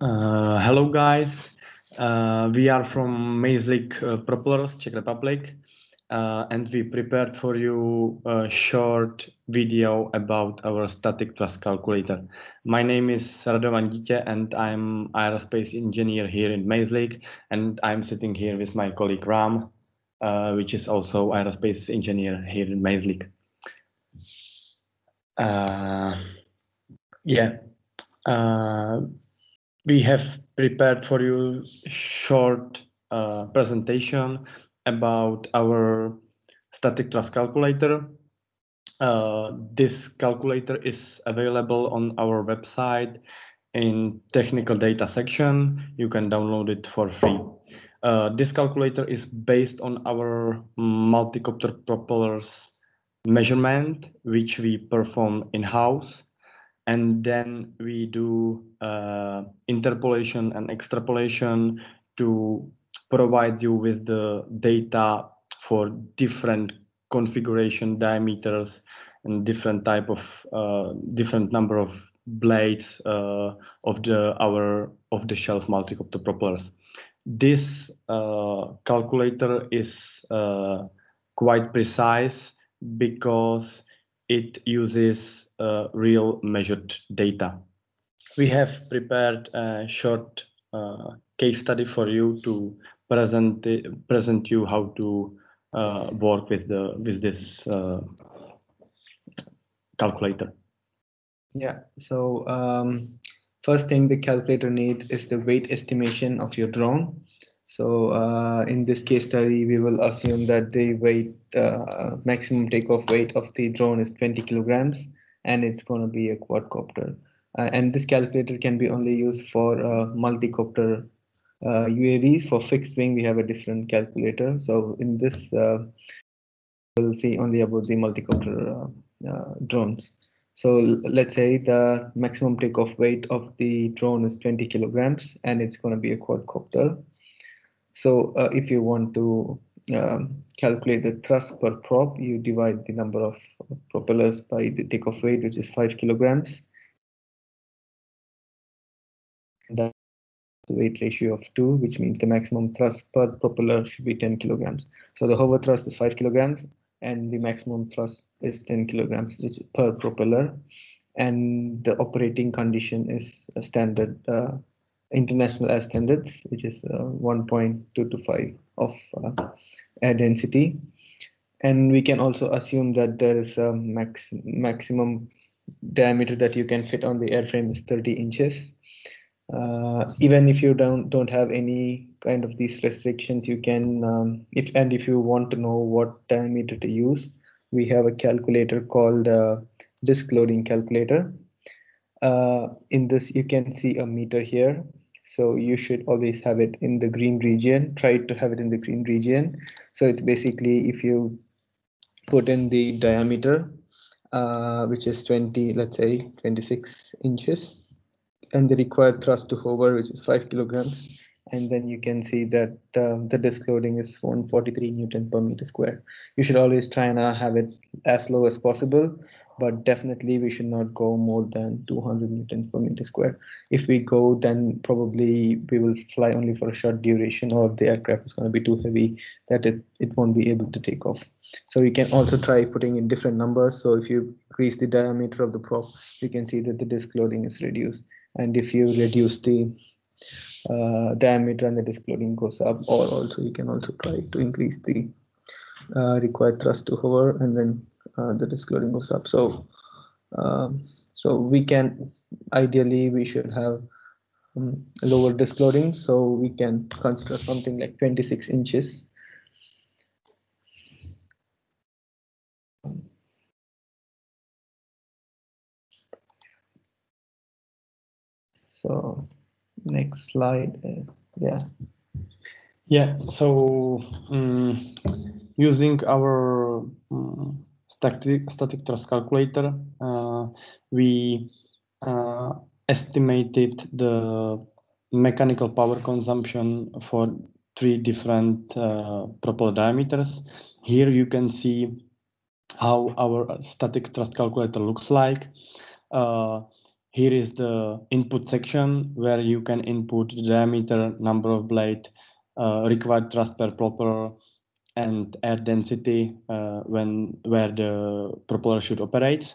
Uh, hello, guys. Uh, we are from Mejzlik uh, Propellers, Czech Republic, uh, and we prepared for you a short video about our static thrust calculator. My name is Radovan Dítě, and I'm aerospace engineer here in Mejzlik, and I'm sitting here with my colleague Ram, uh, which is also aerospace engineer here in Mejzlik. Uh, yeah. We have prepared for you short uh, presentation about our static thrust calculator. Uh, this calculator is available on our website in technical data section. You can download it for free. Uh, this calculator is based on our multi-copter propellers measurement, which we perform in-house and then we do uh, interpolation and extrapolation to provide you with the data for different configuration diameters and different type of uh, different number of blades uh, of the our of the shelf multi-copter propellers. This uh, calculator is uh, quite precise because it uses uh, real measured data. We have prepared a short uh, case study for you to present present you how to uh, work with the with this uh, calculator. Yeah. So um, first thing the calculator needs is the weight estimation of your drone. So uh, in this case study, we will assume that the weight uh, maximum takeoff weight of the drone is 20 kilograms and it's going to be a quadcopter. Uh, and this calculator can be only used for uh, multi-copter uh, UAVs. For fixed wing, we have a different calculator. So in this, uh, we'll see only about the multi-copter uh, uh, drones. So let's say the maximum takeoff weight of the drone is 20 kilograms and it's going to be a quadcopter. So if you want to um, calculate the thrust per prop, you divide the number of propellers by the takeoff weight, which is five kilograms. That's the weight ratio of two, which means the maximum thrust per propeller should be 10 kilograms. So the hover thrust is five kilograms and the maximum thrust is 10 kilograms, which is per propeller. And the operating condition is a standard uh, international air standards, which is uh, 1.225 of uh, density. And we can also assume that there is a max maximum diameter that you can fit on the airframe is 30 inches. Uh, even if you don't don't have any kind of these restrictions, you can um, if and if you want to know what diameter to use, we have a calculator called uh, disk loading calculator. Uh, in this, you can see a meter here, so you should always have it in the green region. Try to have it in the green region. So it's basically if you put in the diameter, uh, which is 20, let's say 26 inches, and the required thrust to hover, which is five kilograms. And then you can see that uh, the disk loading is 143 Newton per meter square. You should always try and uh, have it as low as possible but definitely we should not go more than 200 newtons per meter square. If we go, then probably we will fly only for a short duration or the aircraft is going to be too heavy that it, it won't be able to take off. So you can also try putting in different numbers. So if you increase the diameter of the prop, you can see that the disk loading is reduced. And if you reduce the uh, diameter and the disk loading goes up, or also you can also try to increase the uh, required thrust to hover and then uh, the disk loading goes up. So, um, so we can ideally we should have um, lower disk loading, so we can consider something like 26 inches. So next slide, uh, yeah. Yeah, so um, using our um, static, static thrust calculator, uh, we uh, estimated the mechanical power consumption for three different uh, propeller diameters. Here you can see how our static thrust calculator looks like. Uh, here is the input section where you can input the diameter, number of blade, uh, required thrust per propeller, and air density uh, when where the propeller should operate.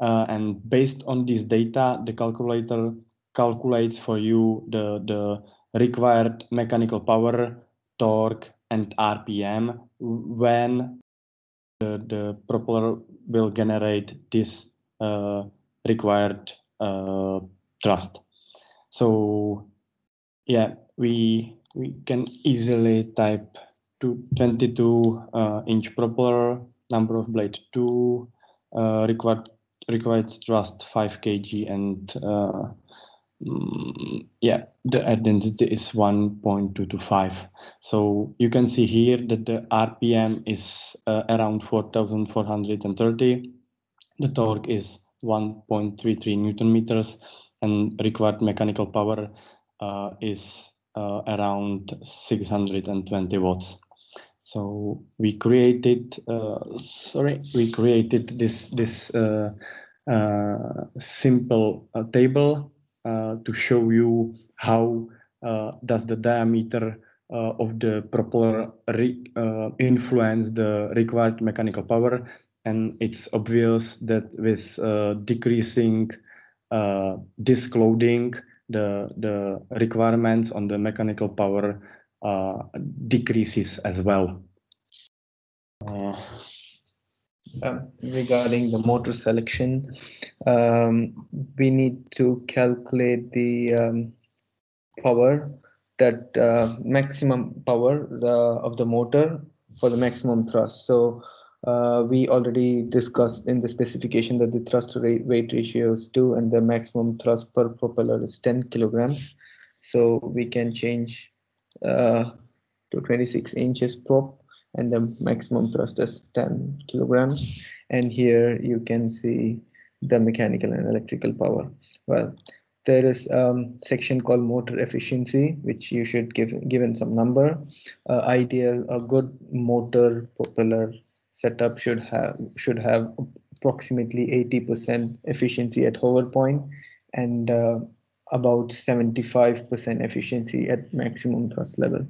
Uh, and based on this data, the calculator calculates for you the, the required mechanical power, torque, and RPM when the, the propeller will generate this uh, required uh, thrust. So yeah, we we can easily type to 22 uh, inch propeller, number of blade two, uh, required required thrust 5 kg and uh, mm, yeah the density is 1.225 so you can see here that the rpm is uh, around 4430 the torque is 1.33 newton meters and required mechanical power uh, is uh, around 620 watts so we created uh, sorry we created this this uh, uh, simple uh, table uh, to show you how uh, does the diameter of the propeller influence the required mechanical power. And it's obvious that with decreasing disk loading the the requirements on the mechanical power uh, decreases as well. Uh, um, regarding the motor selection, um, we need to calculate the um, power that uh, maximum power the, of the motor for the maximum thrust. So uh, we already discussed in the specification that the thrust rate weight ratio is 2 and the maximum thrust per propeller is 10 kilograms. So we can change uh, to 26 inches prop and the maximum thrust is 10 kilograms. And here you can see the mechanical and electrical power. Well, there is a um, section called motor efficiency, which you should give given some number. Uh, ideal, a good motor propeller setup should have should have approximately 80% efficiency at hover point and uh, about 75% efficiency at maximum thrust level.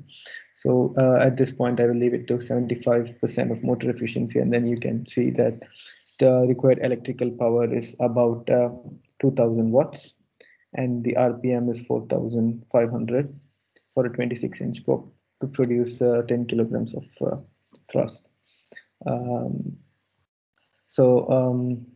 So uh, at this point, I will leave it to 75% of motor efficiency, and then you can see that the required electrical power is about uh, 2000 watts, and the RPM is 4500 for a 26 inch probe to produce uh, 10 kilograms of uh, thrust. Um, so um,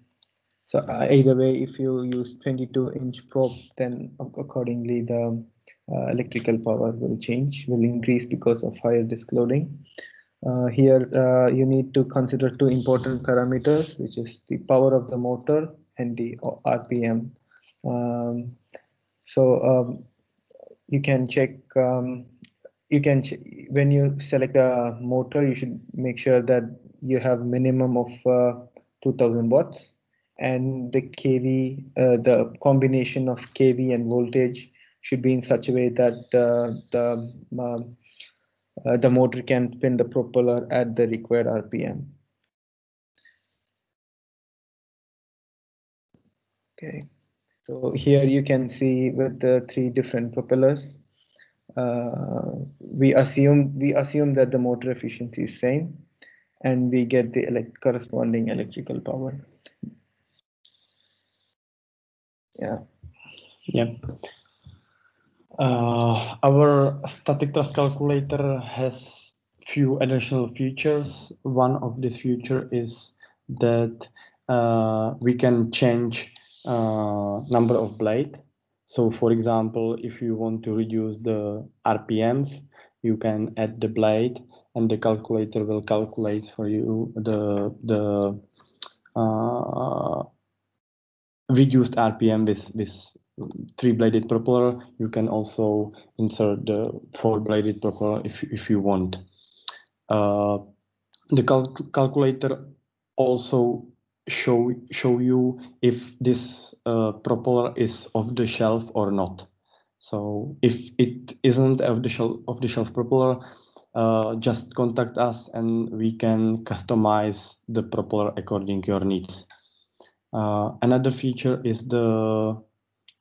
so uh, either way, if you use 22 inch probe, then accordingly the uh, electrical power will change, will increase because of higher disk loading. Uh, here uh, you need to consider two important parameters, which is the power of the motor and the RPM. Um, so um, you can check, um, you can ch when you select a motor, you should make sure that you have minimum of uh, 2000 watts and the kV, uh, the combination of kV and voltage should be in such a way that uh, the um, uh, the motor can spin the propeller at the required RPM. Okay, so here you can see with the three different propellers, uh, we assume we assume that the motor efficiency is same, and we get the elect corresponding electrical power. Yeah. yeah Uh, our static thrust calculator has few additional features. One of this feature is that uh, we can change uh, number of blade. So for example, if you want to reduce the RPMs, you can add the blade and the calculator will calculate for you the, the uh, reduced RPM with, with three-bladed propeller. You can also insert the four-bladed propeller if, if you want. Uh, the cal calculator also show show you if this uh, propeller is off the shelf or not. So if it isn't off the shelf off the shelf propeller, uh, just contact us and we can customize the propeller according to your needs. Uh, another feature is the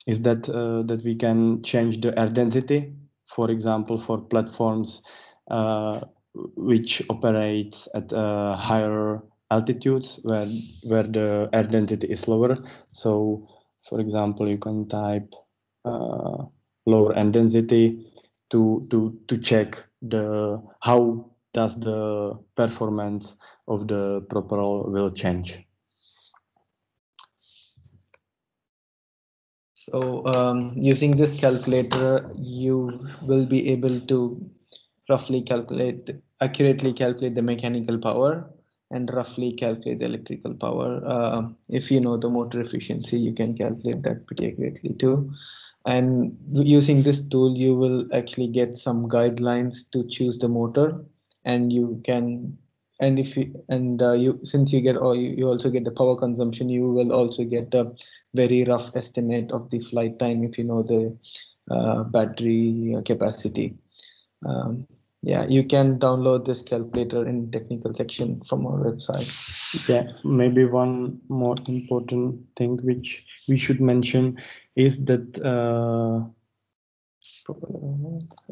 is that uh, that we can change the air density, for example, for platforms uh, which operates at higher altitudes where where the air density is lower. So, for example, you can type uh, lower air density to to to check the how does the performance of the propeller will change. So um, using this calculator, you will be able to roughly calculate, accurately calculate the mechanical power and roughly calculate the electrical power. Uh, if you know the motor efficiency, you can calculate that pretty accurately too. And using this tool, you will actually get some guidelines to choose the motor and you can and if you and uh, you since you get or you, you also get the power consumption you will also get a very rough estimate of the flight time if you know the uh, battery capacity. Um, yeah you can download this calculator in technical section from our website. Yeah maybe one more important thing which we should mention is that uh,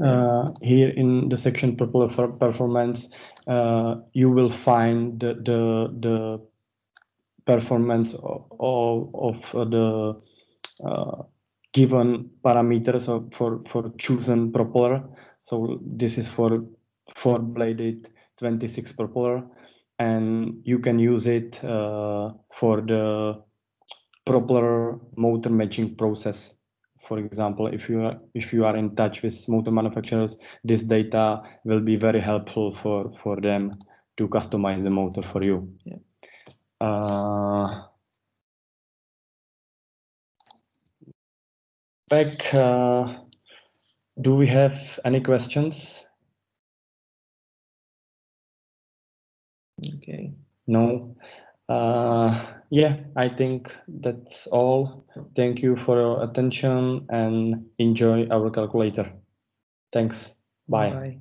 uh, here in the section propeller performance, uh, you will find the the, the performance of, of the uh, given parameters of, for for chosen propeller. So this is for four bladed 26 propeller, and you can use it uh, for the propeller motor matching process for example, if you are if you are in touch with motor manufacturers, this data will be very helpful for for them to customize the motor for you. Yeah. Uh, back, uh, do we have any questions? Okay. No. Uh, yeah, I think that's all. Thank you for your attention and enjoy our calculator. Thanks. Bye. Bye.